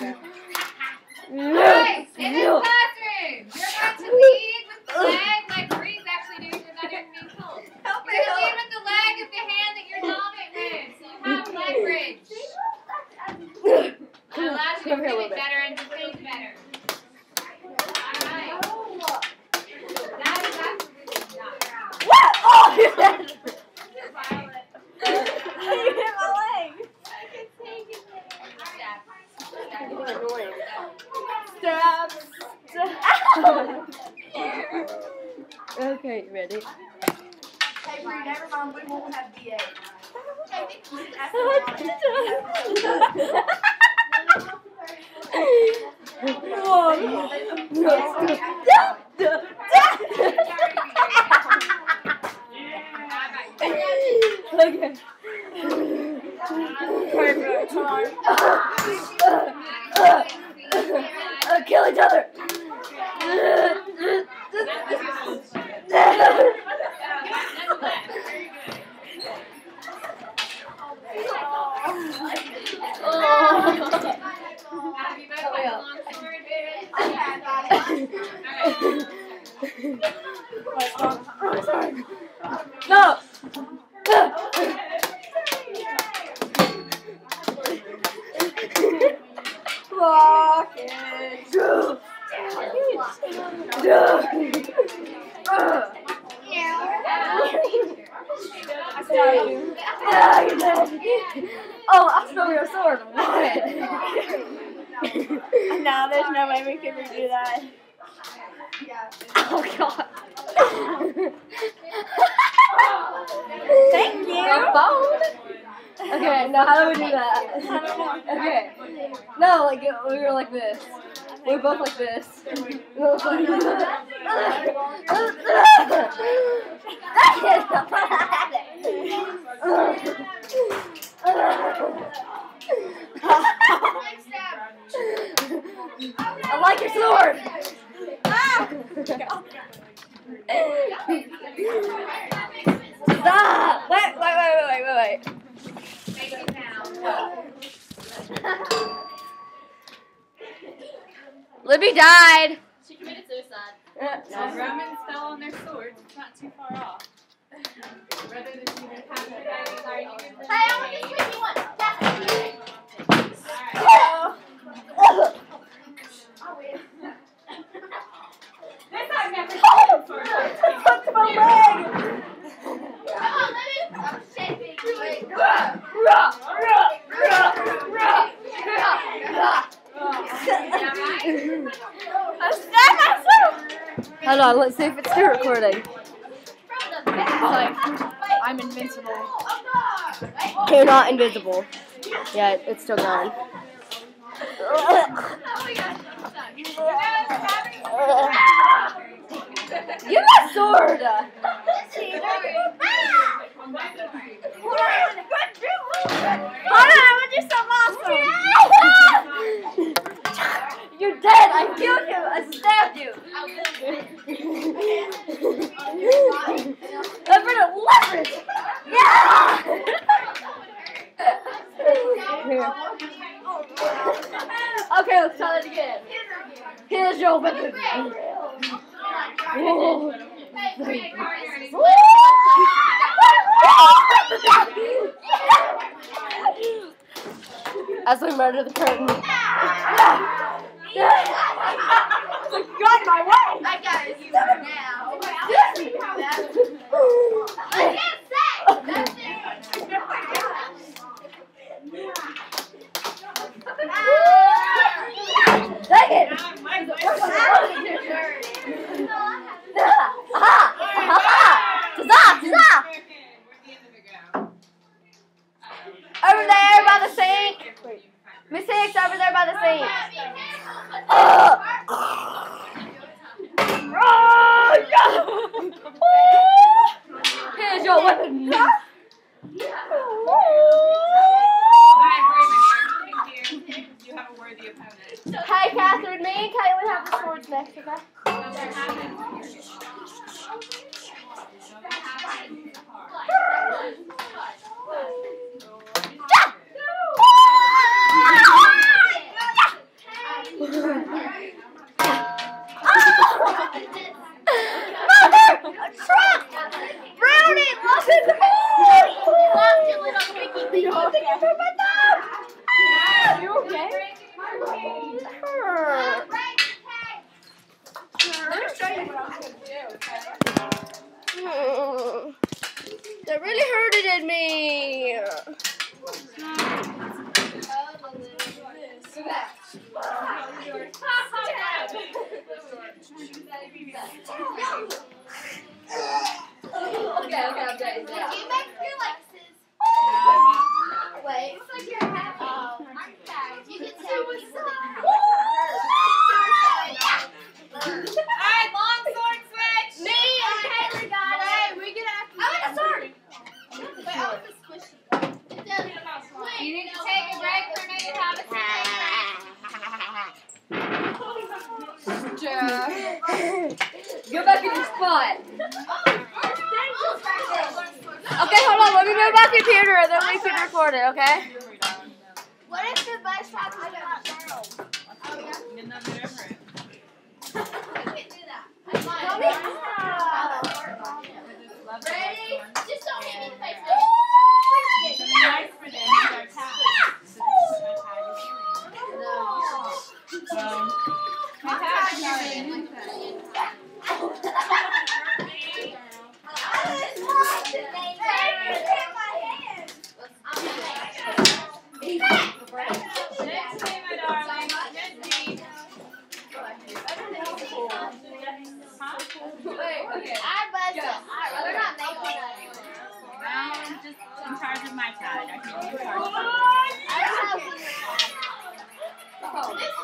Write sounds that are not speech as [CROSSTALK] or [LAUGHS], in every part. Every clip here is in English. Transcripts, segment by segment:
Okay. Alright, in this classroom, you're going to lead with the leg like Bree's actually doing without even being told. Help You're going to lead with the leg of the hand that you're dominant with. So you have leg bridge. That allows you to Come here a little pivot bit. better and to think better. Alright. That is absolutely not. What? Oh, you hit you hit my leg. Stab. Stab. Okay, ready? Hey, Bree, never mind. We won't have DA. Okay. Uh, kill each other. Have you both got a long sword? [LAUGHS] No. [LAUGHS] Block it. I stabbed you. Ah, you're dead. Oh, I stole your sword. What? [LAUGHS] No, there's no way we could redo that. Oh God. Thank you. Phone? Okay, now how do we do that? Okay. No, like we were like this. We were both like this. [LAUGHS] I like your sword. Ah! Stop! Wait, wait, wait, wait, wait, wait. Make it now. Libby died. She committed suicide. Uh, Romans fell on their swords. It's not too far off. Rather than either have their guys or even the Hey, I want the squeaky one. This Hold on, let's see if it's still recording. I'm invincible. You're not invisible. Yeah, it's still going. Get my sword! Hold on, I want to do something awesome. [LAUGHS] You're dead! I killed you! I stabbed you! I'm gonna leverage! Yeah! okay, let's try that again. Here's your weapon. Whoa. As we murder the curtain. Got my way. I got okay, okay, okay. Okay, hold on. Let me move my computer and then we can record it, okay?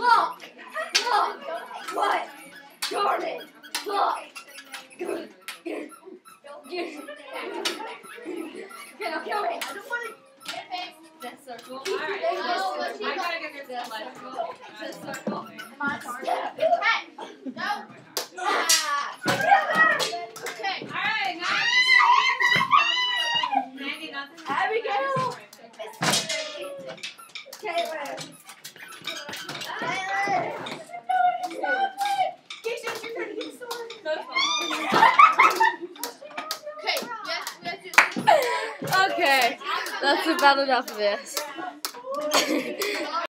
Block! Block! What? Darn it! Block! Get him! I don't want to... Circle. Alright, no, gotta get circle. Circle. Hey! Okay. Alright, Abigail! Caitlin! I've enough of this.